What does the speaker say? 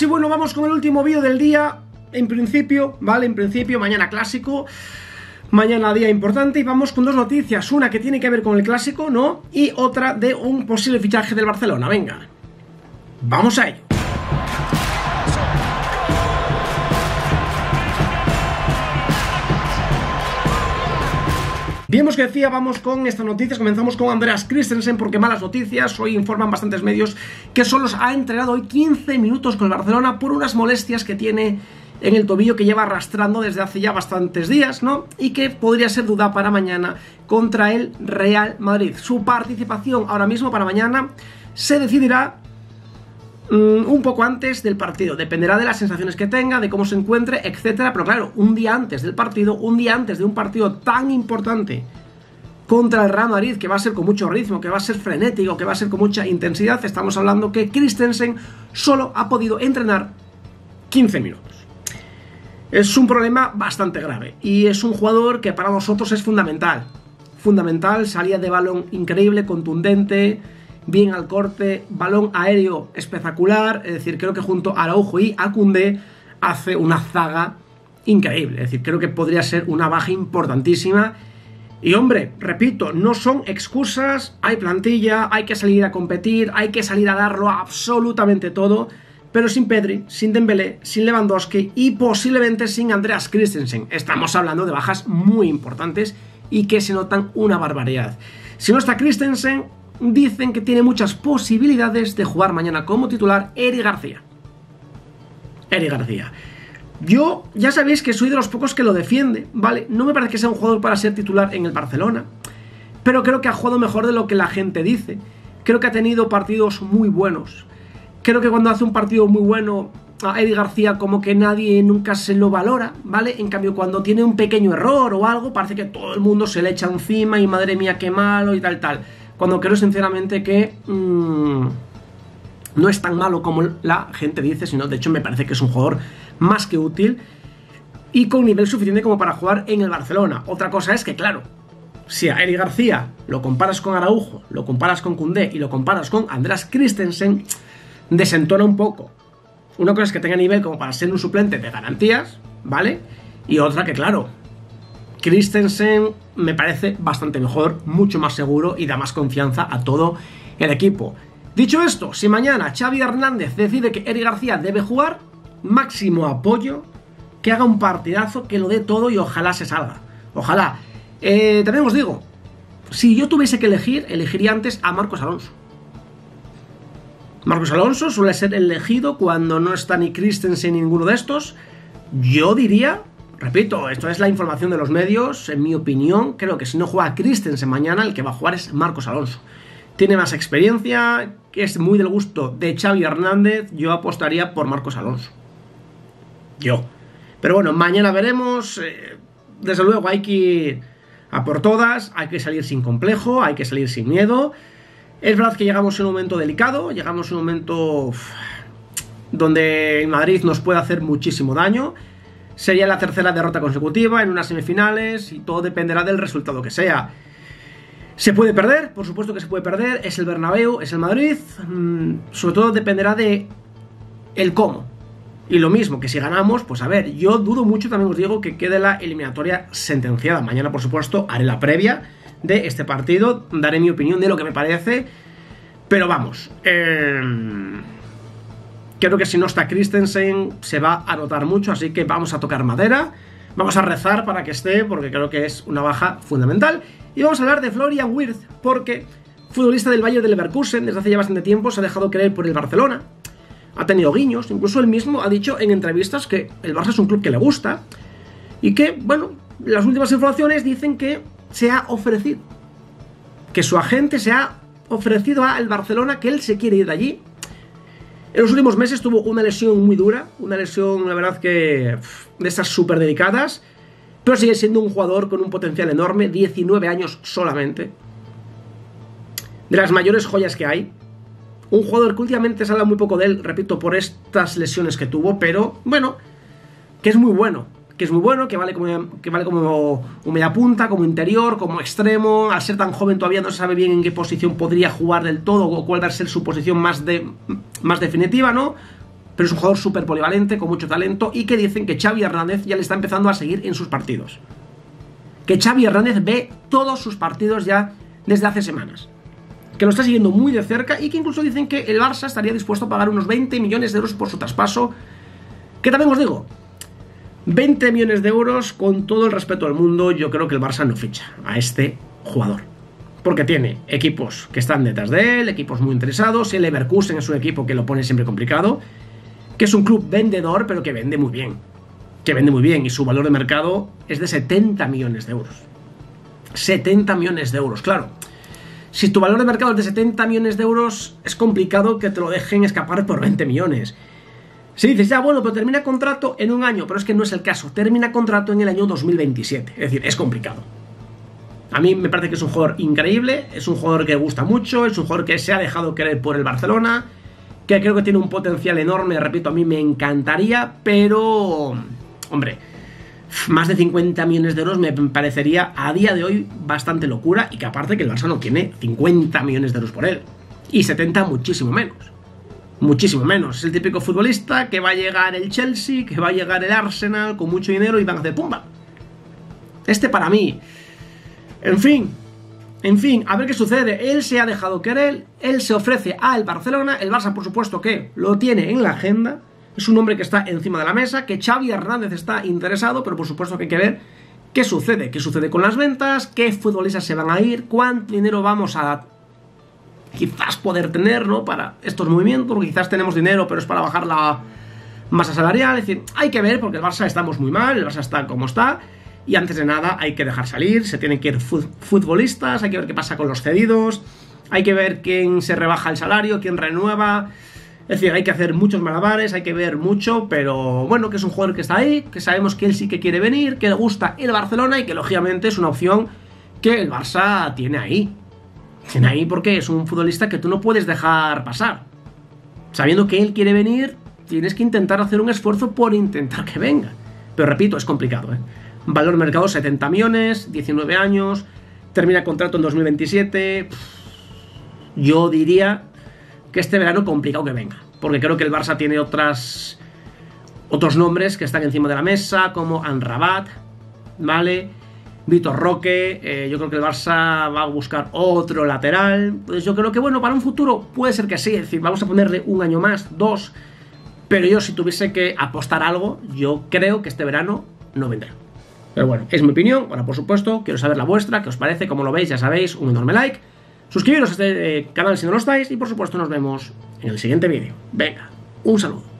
Y bueno, vamos con el último vídeo del día. En principio, ¿vale? En principio, mañana clásico. Mañana día importante y vamos con dos noticias. Una que tiene que ver con el clásico, ¿no? Y otra de un posible fichaje del Barcelona. Venga. Vamos a ello. Bien, pues que decía, vamos con estas noticias. Comenzamos con Andreas Christensen, porque malas noticias. Hoy informan bastantes medios que solo ha entrenado hoy 15 minutos con el Barcelona por unas molestias que tiene en el tobillo que lleva arrastrando desde hace ya bastantes días, ¿no? Y que podría ser duda para mañana contra el Real Madrid. Su participación ahora mismo para mañana se decidirá un poco antes del partido. Dependerá de las sensaciones que tenga, de cómo se encuentre, etcétera. Pero claro, un día antes del partido, un día antes de un partido tan importante contra el Real Madrid, que va a ser con mucho ritmo, que va a ser frenético, que va a ser con mucha intensidad, estamos hablando que Christensen solo ha podido entrenar 15 minutos. Es un problema bastante grave y es un jugador que para nosotros es fundamental. Fundamental, salida de balón increíble, contundente, bien al corte, balón aéreo espectacular, es decir, creo que junto a Araujo y Acunde hace una zaga increíble, es decir, creo que podría ser una baja importantísima. Y hombre, repito, no son excusas, hay plantilla, hay que salir a competir, hay que salir a darlo absolutamente todo, pero sin Pedri, sin Dembélé, sin Lewandowski y posiblemente sin Andreas Christensen. Estamos hablando de bajas muy importantes y que se notan una barbaridad. Si no está Christensen, dicen que tiene muchas posibilidades de jugar mañana como titular Eri García. Eri García. Yo ya sabéis que soy de los pocos que lo defiende, ¿vale? No me parece que sea un jugador para ser titular en el Barcelona, pero creo que ha jugado mejor de lo que la gente dice. Creo que ha tenido partidos muy buenos. Creo que cuando hace un partido muy bueno a Eri García como que nadie nunca se lo valora, ¿vale? En cambio, cuando tiene un pequeño error o algo, parece que todo el mundo se le echa encima y madre mía, qué malo y tal, tal cuando creo sinceramente que mmm, no es tan malo como la gente dice, sino de hecho me parece que es un jugador más que útil y con nivel suficiente como para jugar en el Barcelona. Otra cosa es que, claro, si a Eri García lo comparas con Araujo, lo comparas con Cundé y lo comparas con András Christensen, desentona un poco. Una cosa es que tenga nivel como para ser un suplente de garantías, ¿vale? Y otra que, claro, Christensen me parece bastante mejor, mucho más seguro y da más confianza a todo el equipo. Dicho esto, si mañana Xavi Hernández decide que Eric García debe jugar, máximo apoyo, que haga un partidazo, que lo dé todo y ojalá se salga. Ojalá. Eh, también os digo, si yo tuviese que elegir, elegiría antes a Marcos Alonso. Marcos Alonso suele ser elegido cuando no está ni Christensen ni ninguno de estos. Yo diría Repito, esto es la información de los medios. En mi opinión, creo que si no juega Christensen mañana, el que va a jugar es Marcos Alonso. Tiene más experiencia, es muy del gusto de Xavi Hernández. Yo apostaría por Marcos Alonso. Yo. Pero bueno, mañana veremos. Eh, desde luego hay que ir a por todas, hay que salir sin complejo, hay que salir sin miedo. Es verdad que llegamos en un momento delicado, llegamos en un momento donde Madrid nos puede hacer muchísimo daño. Sería la tercera derrota consecutiva en unas semifinales y todo dependerá del resultado que sea. Se puede perder, por supuesto que se puede perder, es el Bernabéu, es el Madrid, mm, sobre todo dependerá de el cómo. Y lo mismo, que si ganamos, pues a ver, yo dudo mucho, también os digo, que quede la eliminatoria sentenciada. Mañana, por supuesto, haré la previa de este partido, daré mi opinión de lo que me parece, pero vamos, eh Creo que si no está Christensen se va a notar mucho, así que vamos a tocar madera. Vamos a rezar para que esté, porque creo que es una baja fundamental. Y vamos a hablar de Florian Wirth, porque futbolista del Valle de Leverkusen, desde hace ya bastante tiempo se ha dejado creer por el Barcelona. Ha tenido guiños, incluso él mismo ha dicho en entrevistas que el Barça es un club que le gusta. Y que, bueno, las últimas informaciones dicen que se ha ofrecido. Que su agente se ha ofrecido al Barcelona, que él se quiere ir de allí en los últimos meses tuvo una lesión muy dura, una lesión, la verdad, que de esas súper dedicadas, pero sigue siendo un jugador con un potencial enorme, 19 años solamente. De las mayores joyas que hay. Un jugador que últimamente se habla muy poco de él, repito, por estas lesiones que tuvo, pero bueno, que es muy bueno que es muy bueno, que vale como, que vale como un media punta, como interior, como extremo. Al ser tan joven todavía no se sabe bien en qué posición podría jugar del todo o cuál va a ser su posición más, de, más definitiva, ¿no? pero es un jugador súper polivalente, con mucho talento, y que dicen que Xavi Hernández ya le está empezando a seguir en sus partidos. Que Xavi Hernández ve todos sus partidos ya desde hace semanas. Que lo está siguiendo muy de cerca y que incluso dicen que el Barça estaría dispuesto a pagar unos 20 millones de euros por su traspaso. Que también os digo, 20 millones de euros, con todo el respeto del mundo, yo creo que el Barça no ficha a este jugador. Porque tiene equipos que están detrás de él, equipos muy interesados, el Leverkusen es un equipo que lo pone siempre complicado, que es un club vendedor, pero que vende muy bien. Que vende muy bien y su valor de mercado es de 70 millones de euros. 70 millones de euros, claro. Si tu valor de mercado es de 70 millones de euros, es complicado que te lo dejen escapar por 20 millones. Si dices, ya bueno, pero termina contrato en un año, pero es que no es el caso. Termina contrato en el año 2027. Es decir, es complicado. A mí me parece que es un jugador increíble, es un jugador que gusta mucho, es un jugador que se ha dejado querer por el Barcelona, que creo que tiene un potencial enorme, repito, a mí me encantaría, pero, hombre, más de 50 millones de euros me parecería a día de hoy bastante locura y que aparte que el Barça no tiene 50 millones de euros por él, y 70 muchísimo menos. Muchísimo menos. Es el típico futbolista que va a llegar el Chelsea, que va a llegar el Arsenal con mucho dinero y van a hacer pumba. Este para mí. En fin, en fin, a ver qué sucede. Él se ha dejado querer, él se ofrece al Barcelona, el Barça por supuesto que lo tiene en la agenda, es un hombre que está encima de la mesa, que Xavi Hernández está interesado, pero por supuesto que hay que ver qué sucede, qué sucede con las ventas, qué futbolistas se van a ir, cuánto dinero vamos a quizás poder tener, ¿no? Para estos movimientos, porque quizás tenemos dinero, pero es para bajar la masa salarial, es decir, hay que ver, porque el Barça estamos muy mal, el Barça está como está, y antes de nada hay que dejar salir, se tienen que ir futbolistas, hay que ver qué pasa con los cedidos, hay que ver quién se rebaja el salario, quién renueva. Es decir, hay que hacer muchos malabares, hay que ver mucho, pero bueno, que es un jugador que está ahí, que sabemos que él sí que quiere venir, que le gusta el Barcelona y que lógicamente es una opción que el Barça tiene ahí. Tiene ahí porque es un futbolista que tú no puedes dejar pasar. Sabiendo que él quiere venir, tienes que intentar hacer un esfuerzo por intentar que venga. Pero repito, es complicado, ¿eh? Valor mercado 70 millones, 19 años, termina contrato en 2027. Yo diría que este verano complicado que venga, porque creo que el Barça tiene otras otros nombres que están encima de la mesa, como Anrabat, ¿vale? Vitor Roque, eh, yo creo que el Barça va a buscar otro lateral. Pues yo creo que, bueno, para un futuro puede ser que sí, es decir, vamos a ponerle un año más, dos. Pero yo, si tuviese que apostar algo, yo creo que este verano no vendrá. Pero bueno, es mi opinión. Ahora, por supuesto, quiero saber la vuestra, qué os parece, como lo veis, ya sabéis, un enorme like. Suscribiros a este eh, canal si no lo estáis y por supuesto nos vemos en el siguiente vídeo. Venga, un saludo.